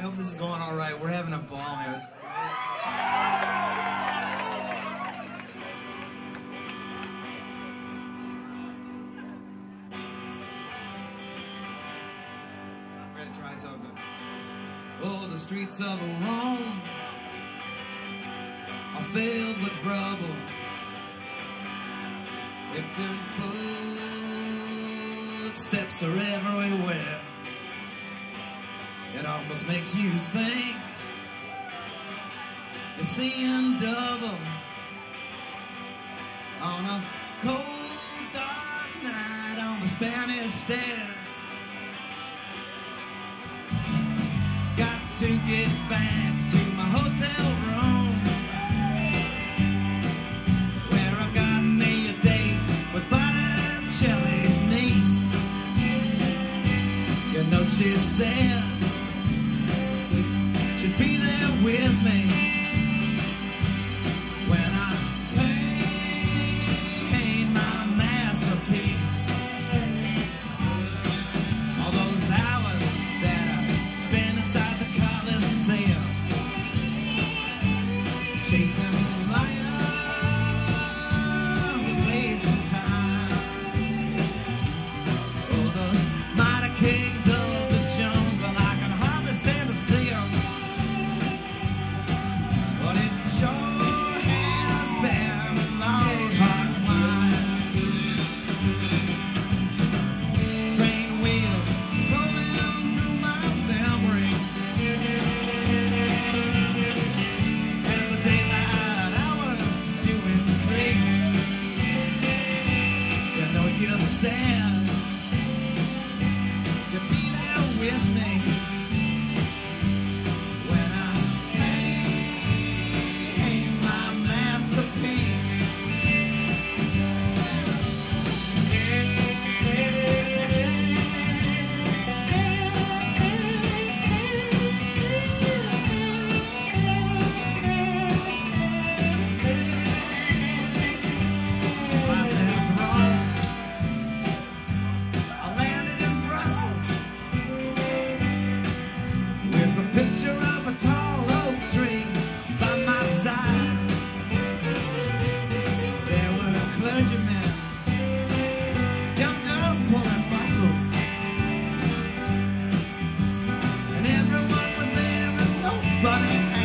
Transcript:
I hope this is going all right. We're having a ball here. Something. Oh, the streets of Rome are filled with rubble. Ripped Lifted footsteps are everywhere. It almost makes you think you're seeing double on a cold, dark night on the Spanish stairs. Got to get back to my hotel room where I've got me a date with Botticelli's niece. You know, she said with me money